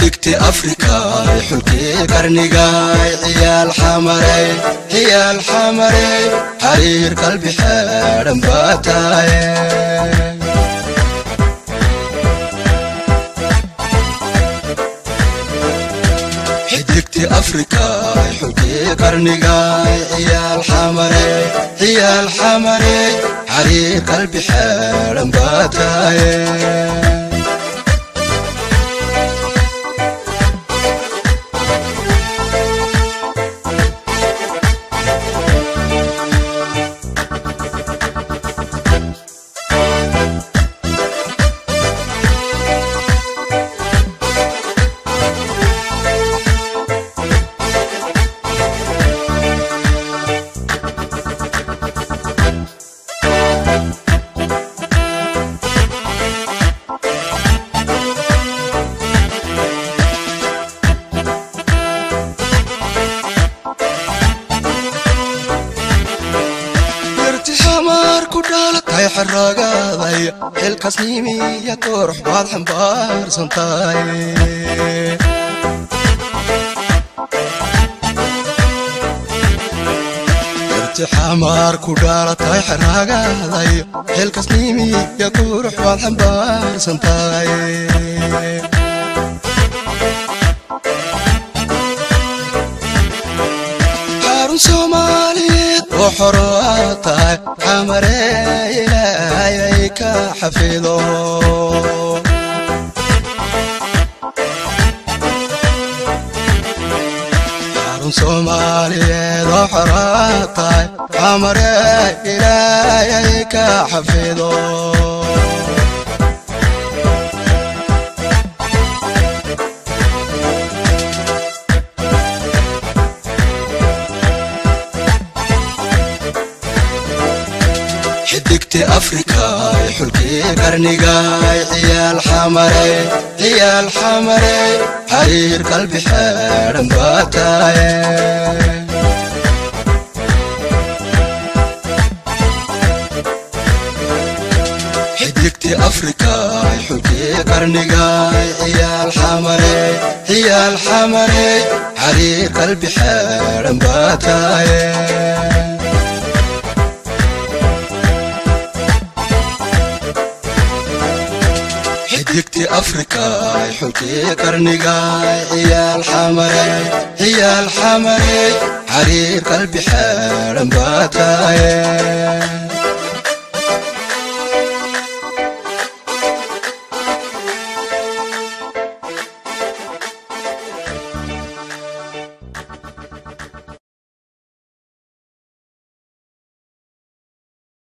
digti afrika xulkii qarnigaay ciyaal xamarey ciyaal xamarey xariir qalbi xeedhan baa taaye xidigti afrika xulkii qarnigaay ciyaal xamarey ciyaal xamarey xariir qalbi xeedhan baa taaye gabar ku dhaalatay xaragaaday xilkasnimiya qurux baad xambaarsantahay irtixamaar ku dhaalatay xaragaaday xilkasnimiya qurux baad xambaarsantahay xarun soomaaliyeed oo xoro aad tahay عمري إليك حفظه صومالي ظهرك عمري إليك حفظه جبتي أفريكا حلقي قرنقاي عيال حمري عيال حمري حرير قلبي حير مباتاي حديقتي أفريكا حلقي قرنقاي عيال حمري عيال حمري حرير قلبي حير مباتاي دقتي افريكا حكي كرنقاي هي الحمري هي الحمري عريق قلبي حرم باتاي